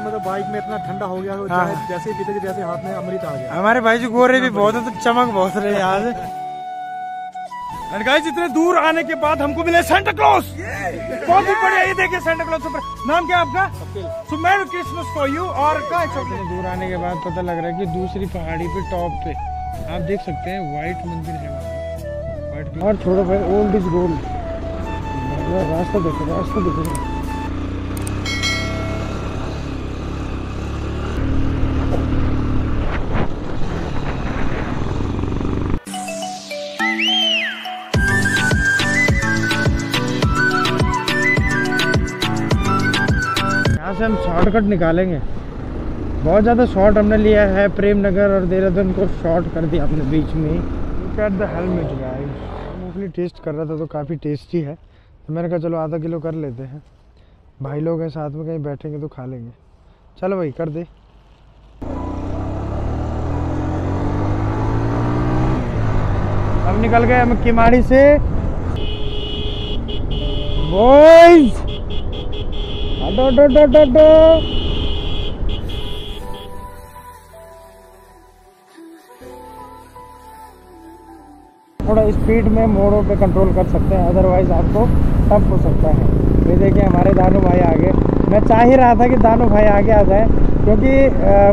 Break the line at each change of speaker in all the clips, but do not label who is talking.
मतलब बाइक में इतना ठंडा हो गया तो
हाँ।
जैसे पीते के जैसे हाथ में अमृत आ गया।
हमारे भाई जी गोरे भी बहुत है तो चमक बहुत रहे आज
गाइस इतने दूर आने के बाद हमको मिले सेंटा क्लॉज बहुत ही बढ़िया ये देखिए सेंटा क्लॉज ऊपर नाम क्या आपका? So merry Christmas for you और का
इतने दूर आने के बाद पता लग रहा है कि दूसरी पहाड़ी पे टॉप पे। आप देख सकते हैं व्हाइट मंदिर है वहाँ और छोड़ो भाई ओल्ड इज़ गोल्ड रास्ता देखो रास्ता देखो। शॉर्टकट निकालेंगे। बहुत ज़्यादा शॉर्ट हमने लिया है प्रेम नगर और देहरादून को शॉर्ट कर दिया अपने बीच में। एट द हेलमेट मूंगफली टेस्ट कर रहा था तो काफ़ी टेस्टी है। तो मैंने कहा, चलो, आधा किलो कर लेते हैं। भाई लोग हैं साथ में, कहीं बैठेंगे तो खा लेंगे। चलो भाई, कर दे। अब निकल गए हम किमाड़ी से। बॉयज़ हटो हटो हटो हटो थोड़ा स्पीड में मोड़ों पे कंट्रोल कर सकते हैं अदरवाइज़ आपको टफ हो सकता है। ये देखिए हमारे दानू भाई आगे। मैं चाह ही रहा था कि दानू भाई आगे आ जाए, क्योंकि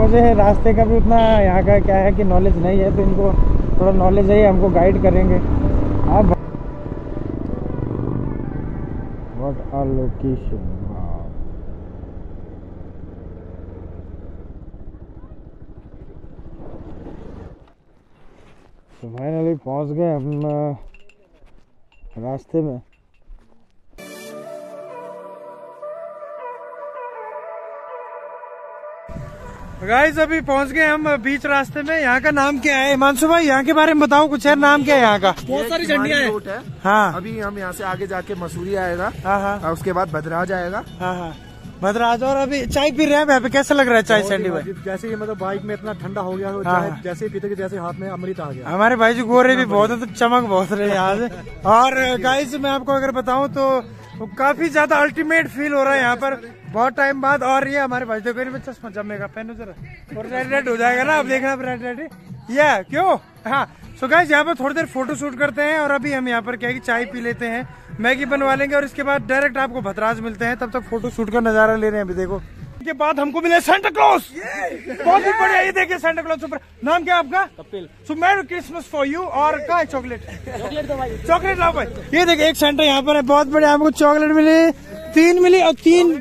मुझे रास्ते का भी उतना यहाँ का क्या है कि नॉलेज नहीं है तो इनको थोड़ा नॉलेज है, हमको गाइड करेंगे। आप What a location. तो फाइनली पहुँच गए हम रास्ते में। गाइस अभी पहुँच गए हम बीच रास्ते में। यहाँ का नाम क्या है? हिमांशु भाई यहाँ के बारे में बताओ कुछ है। नाम क्या है यहाँ का?
बहुत सारी झंडियाँ हैं। है।
हाँ।
अभी हम यहाँ से आगे जाके मसूरी आएगा।
हाँ हाँ।
उसके बाद भद्राज आएगा।
हाँ हाँ। भद्राज और अभी चाय पी रहे हैं यहाँ पे? कैसा लग रहा है चाय सैंडी भाई?
जैसे ही मतलब बाइक में इतना ठंडा हो गया
हाँ, हाँ।
जैसे ही पीते जैसे हाथ में अमृत आ गया।
हमारे भाई जी गोरे भी बहुत है तो चमक बहुत रहे हैं आज। और गाइस मैं आपको अगर बताऊँ तो काफ़ी ज़्यादा अल्टीमेट फील हो रहा है यहाँ पर। बहुत टाइम बाद और ये हमारे भाई देखो इनमें चश्मा जमेगा पहनो जरा। और रेड रेड हो जाएगा ना अब देखना रेड रेड ये क्यों? हाँ सो गाइस यहाँ पर थोड़ी देर फ़ोटो शूट करते हैं और अभी हम यहाँ पर क्या है कि चाय पी लेते हैं। मैगी बनवा लेंगे और इसके बाद डायरेक्ट आपको भतराज मिलते हैं। तब तक फ़ोटो शूट का नज़ारा ले रहे हैं अभी देखो।
के बाद हमको मिले सेंटा क्लॉज बहुत ही बढ़िया ये देखिए सेंटा क्लॉज ऊपर नाम क्या आपका? Kapil. So merry Christmas for you और का है चॉकलेट चॉकलेट लाओ भाई।
ये देखिए एक सेंटर यहाँ पर है बहुत बढ़िया। आपको चॉकलेट मिली तीन मिली और तीन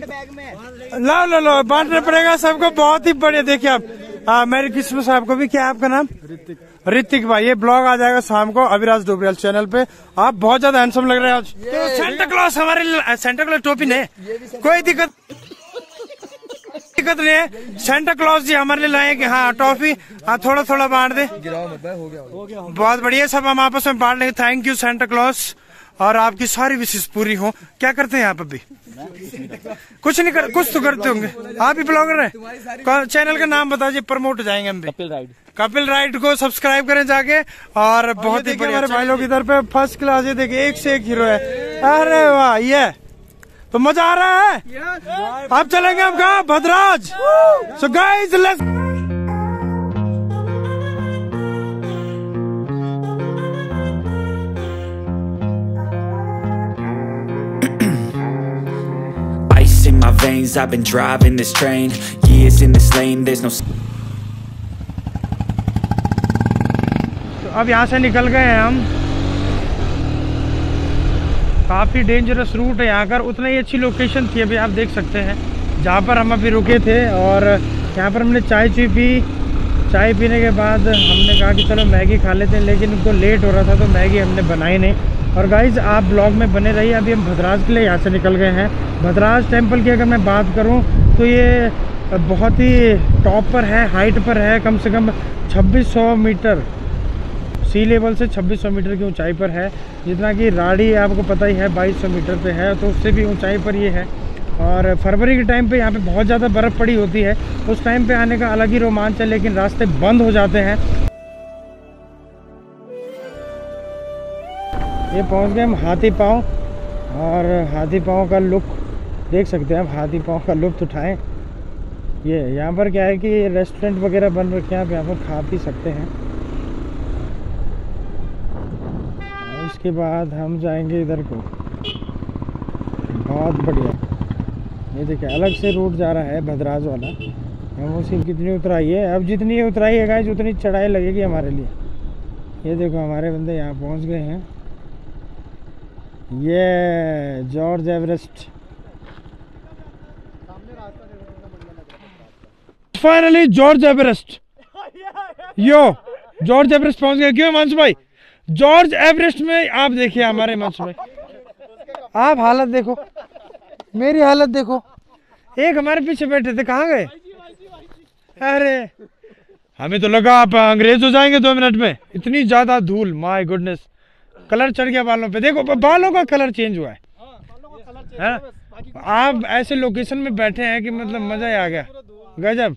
लो लो लो बांटना पड़ेगा सबको बहुत ही बढ़िया। देखिए आप। हाँ मेरी क्रिसमस आपको भी। क्या है आपका नाम? ऋतिक। ऋतिक भाई ये ब्लॉग आ जाएगा शाम को अविराज डोबरियाल चैनल पे। आप बहुत ज़्यादा हैंडसम लग रहे हैं आज।
तो सेंटा क्लॉज हमारे लिए- सेंटा क्लॉज टोपी ने कोई दिक्कत दिक्कत नहीं है। सेंटा क्लॉस जी हमारे लिए लाए कि हाँ टॉफी हाँ थोड़ा थोड़ा बांट दे। बहुत बढ़िया सब हम आपस में बांट लेंगे। थैंक यू सेंटा क्लॉज और आपकी सारी विशेष पूरी हो। क्या करते हैं आप अभी? कुछ नहीं कर कुछ तो करते होंगे। आप ही ब्लॉगर हैं। कौन- चैनल का नाम बता बताइए प्रमोट हो जाएँगे हम भी। कपिल राइड। कपिल राइड को सब्सक्राइब करें जाके। और बहुत ही बढ़िया हमारे भाई लोग इधर पे फ़र्स्ट क्लास ये देखिए एक से एक हीरो है। अरे वाह ये। तो मज़ा आ रहा है? आप चलेंगे हम कहा Bhadraj. So guys let's
veins, I've been driving this train. Years in this lane, there's no
तो अब यहाँ से निकल गए हैं हम। काफ़ी डेंजरस रूट है यहाँ का उतना ही अच्छी लोकेशन थी अभी आप देख सकते हैं। जहाँ पर हम अभी रुके थे और यहाँ पर हमने चाय चुई पी। चाय पीने के बाद हमने कहा कि चलो मैगी खा लेते हैं लेकिन उनको लेट हो रहा था तो मैगी हमने बनाई नहीं। और गाइज़ आप ब्लॉग में बने रहिए। अभी हम भद्राज के लिए यहाँ से निकल गए हैं। भद्राज टेंपल की अगर मैं बात करूँ तो ये बहुत ही टॉप पर है हाइट पर है, कम से कम 2600 मीटर। सी लेवल से 2600 मीटर की ऊंचाई पर है। जितना कि राड़ी आपको पता ही है 2200 मीटर पे है तो उससे भी ऊंचाई पर ये है। और फरवरी के टाइम पे यहाँ पे बहुत ज़्यादा बर्फ़ पड़ी होती है। उस टाइम पे आने का अलग ही रोमांच है, लेकिन रास्ते बंद हो जाते हैं। ये पहुँच गए हम हाथी पाँव और हाथी पाँव का लुक देख सकते हैं आप, हाथी पाँव का लुप्त उठाएँ। ये, यहाँ पर क्या है कि रेस्टोरेंट वगैरह बन रखे हैं, आप यहाँ पर खा पी सकते हैं। उसके बाद हम जाएँगे इधर को। बहुत बढ़िया। ये देखिए, अलग से रूट जा रहा है भद्राज वाला। हम उसी कितनी उतराई है, अब जितनी उतराई है गाइस उतनी चढ़ाई लगेगी हमारे लिए। ये देखो, हमारे बंदे यहाँ पहुँच गए हैं। ये George Everest. Finally George Everest. Yo, George Everest पहुँच गए। क्यों मंच भाई? जॉर्ज एवरेस्ट में आप देखिए, हमारे मंच भाई। आप हालत देखो। मेरी हालत देखो। एक हमारे पीछे बैठे थे, कहाँ गए? अरे, हमें तो लगा आप अंग्रेज़ हो जाएँगे दो मिनट में। इतनी ज़्यादा धूल माय गुडनेस कलर चढ़ गया बालों पे। देखो बालों का कलर चेंज हुआ है। है? आप ऐसे लोकेशन में बैठे हैं कि मतलब मज़ा ही आ गया। गजब।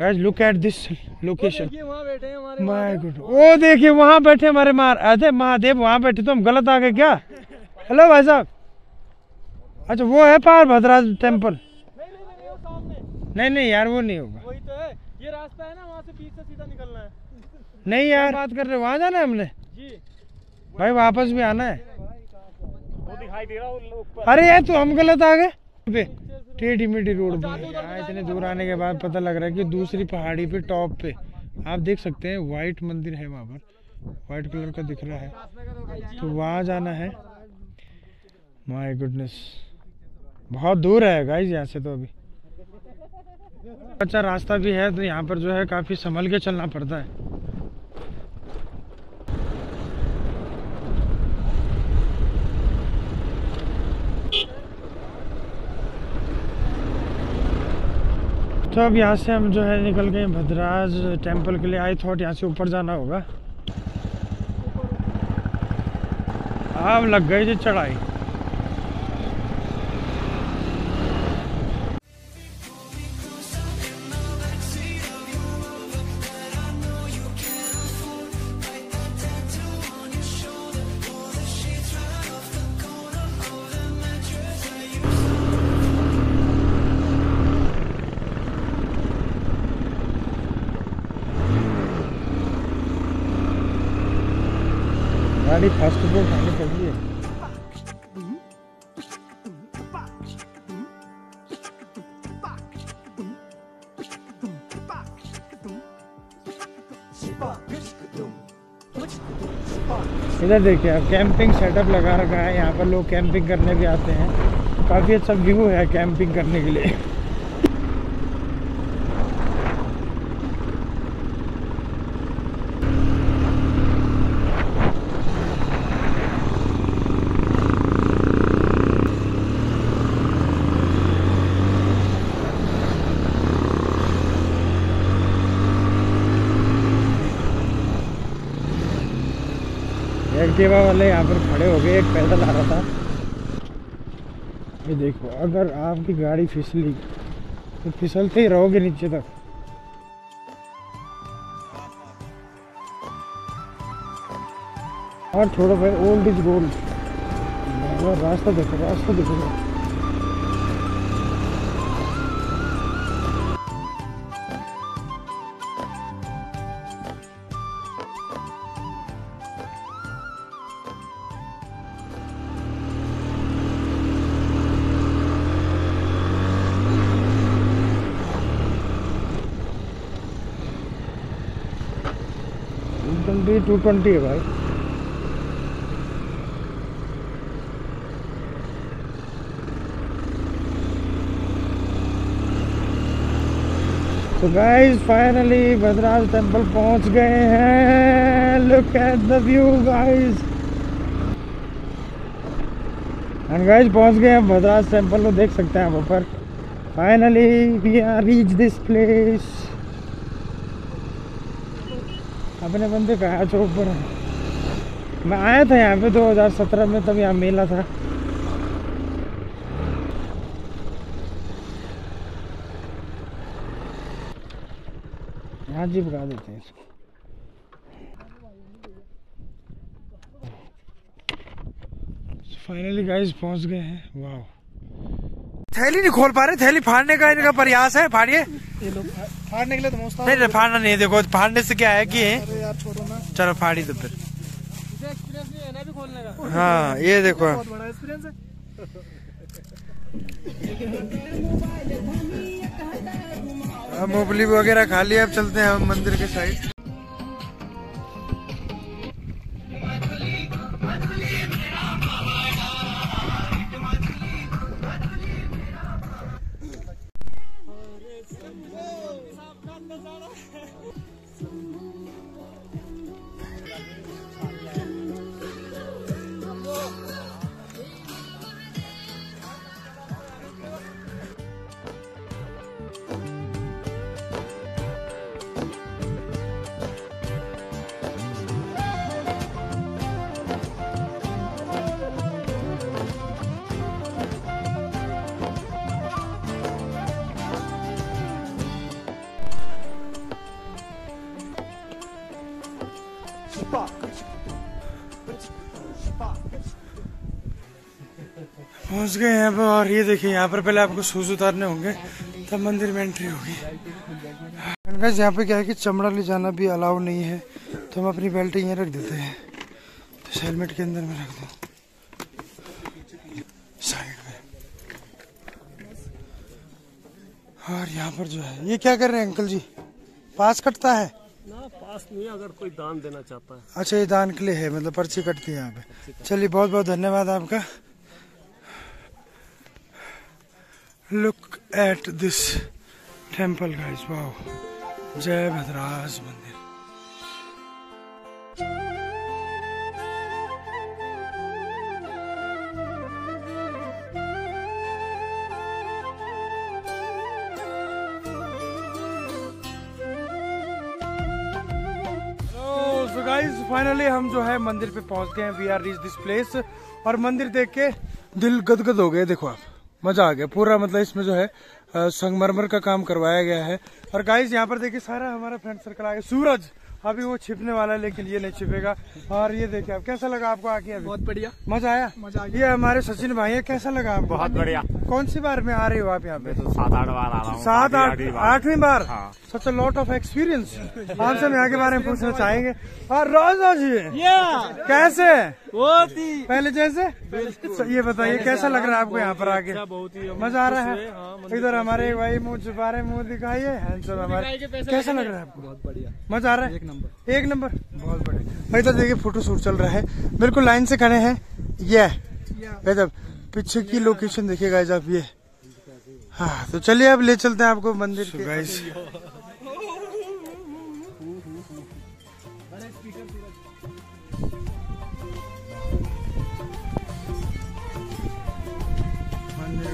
Guys look at this location my good ओ देखिए वहाँ बैठे हमारे मार। अरे महादेव वहाँ बैठे तो हम गलत आ गए क्या? हेलो भाई साहब। अच्छा वो है पार भद्राज टेंपल नहीं नहीं यार वो नहीं होगा।
वही तो है। ये रास्ता है ना वहाँ से बीच से सीधा निकलना है।
नहीं यार। बात कर रहे वहाँ जाना है हमने?
जी।
भाई वापस भी आना है।
वो दिखाई दे रहा है
अरे यार तू हम गलत आ गए? टेढ़ी मेढ़ी रोड पे। यहाँ इतने दूर आने के बाद पता लग रहा है कि दूसरी पहाड़ी पे टॉप पे। आप देख सकते हैं वाइट मंदिर है वहाँ पर। वाइट कलर का दिख रहा है। तो वहाँ जाना है। माय गुडनेस बहुत दूर है गाइज़ यहाँ से तो अभी। अच्छा रास्ता भी है तो यहाँ पर जो है काफ़ी संभल के चलना पड़ता है। तो अब यहाँ से हम जो है निकल गए भद्राज टेंपल के लिए। आई थॉट यहाँ से ऊपर जाना होगा। अब लग गई जी चढ़ाई। इधर देखिए आप कैंपिंग सेटअप लगा रखा है, यहाँ पर लोग कैंपिंग करने भी आते हैं। काफ़ी अच्छा व्यू है कैंपिंग करने के लिए। एक्टिवा वाले यहाँ पर खड़े हो गए, एक पैदल आ रहा था। ये देखो, अगर आपकी गाड़ी फिसली तो फिसलते ही रहोगे नीचे तक। और छोड़ो भाई ओल्ड इज़ गोल्ड रास्ता देखो रास्ता देखो। ट्वेंटी, टू ट्वेंटी है भाई। तो गाइस फाइनली भद्राज टेंपल पहुँच गए हैं। Look at the view guys and guys पहुँच गए हैं भद्राज टेंपल को देख सकते हैं आप ऊपर। Finally we are reach this place अपने बंदे कहा ऊपर है। मैं आया था यहाँ पे 2017 में, तब यहाँ मेला था। यहाँ जी भगा देते हैं इसको फाइनली गाइस पहुँच गए हैं। वाह थैली नहीं खोल पा रहे, थैली फाड़ने का इनका प्रयास है, फाड़िए।
फाड़ने के लिए तो
नहीं नहीं, फाड़ना नहीं देखो फाड़ने से क्या है कि
अरे यार छोड़ो ना।
चलो फाड़ी तो फिर।
एक्सपीरियंस नहीं है ना भी खोलने का।
हाँ ये देखो।
बहुत बड़ा एक्सपीरियंस है।
अब मूंगफली वगैरह खा लिया अब चलते हैं हम मंदिर के साइड पहुँच गए यहाँ पे और ये देखिए यहाँ पर पहले आपको शूज़ उतारने होंगे तब मंदिर में एंट्री होगी। यहाँ पे क्या है कि चमड़ा ले जाना भी अलाउ नहीं है तो हम अपनी बेल्ट यहाँ रख देते हैं। तो हेलमेट के अंदर में रख दो। साइड में। और यहाँ पर जो है ये क्या कर रहे हैं अंकल जी? पास कटता है?
ना पास नहीं अगर कोई दान देना चाहता है।
अच्छा ये दान के लिए है मतलब पर्ची कटती है यहाँ पे। चलिए बहुत बहुत धन्यवाद आपका। दिस टेंपल गाइस वाओ जय भद्राज मंदिर सो गाइस फाइनली हम जो है मंदिर पे पहुँच गए हैं. We are reach this place और मंदिर देख के दिल गदगद हो गए, देखो आप. मज़ा आ गया। पूरा मतलब इसमें जो है संगमरमर का काम करवाया गया है। और गाइस यहाँ पर देखिए सारा हमारा फ्रेंड सर्कल आ गया। सूरज अभी वो छिपने वाला है लेकिन ये नहीं छिपेगा। और ये देखिए आप कैसा लगा आपको आके अभी?
बहुत बढ़िया।
मज़ा आया?
मज़ा आया
ये हमारे सचिन भाई है कैसा लगा आपको?
बहुत बढ़िया।
कौन सी बार में आ रहे हो आप यहाँ पे?
तो सात आठ बार आ रहा हूँ।
सात आठ। आठवीं बार?
हाँ।
Such a lot of experience आपसे हम यहाँ के बारे में पूछना चाहेंगे। और रोजा जी। कैसे
बहुत ही
पहले जैसे? ये बताइए कैसा लग रहा है आपको यहाँ पर आके?
बहुत ही
मज़ा आ रहा
हाँ,
है इधर हमारे भाई मुँह छुपा रहे मुँह दिखाइए हैंडसम हमारे। कैसा लग रहा है आपको?
बहुत बढ़िया।
मज़ा आ रहा है? एक नंबर। एक नंबर? बहुत बढ़िया। भाई इधर देखिए फ़ोटो शूट चल रहा है। बिल्कुल लाइन से खड़े हैं। ये गजब पीछे की लोकेशन देखिए गाइज़ आप ये। हाँ तो चलिए अब ले चलते हैं आपको मंदिर के। गाइज़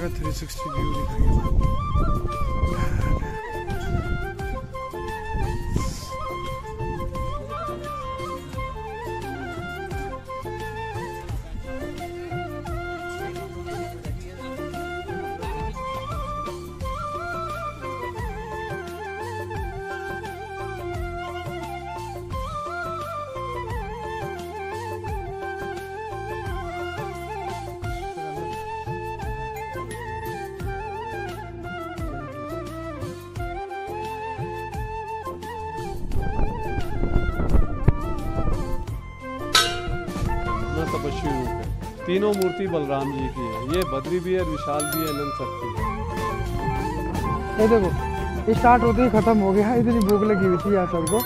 मंदिर का 360 व्यू
तीनों मूर्ति बलराम जी की है। ये बद्री भी है, विशाल भी है, नंद शक्ति
ये देखो स्टार्ट होते ही खत्म हो गया। इतनी भूख लगी हुई थी यहाँ सबको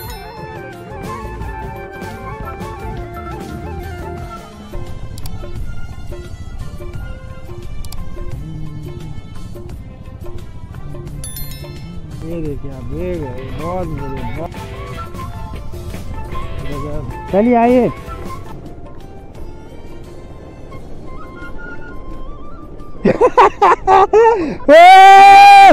ये देखिए आप, ये बहुत बढ़िया। चलिए आइए। Ah!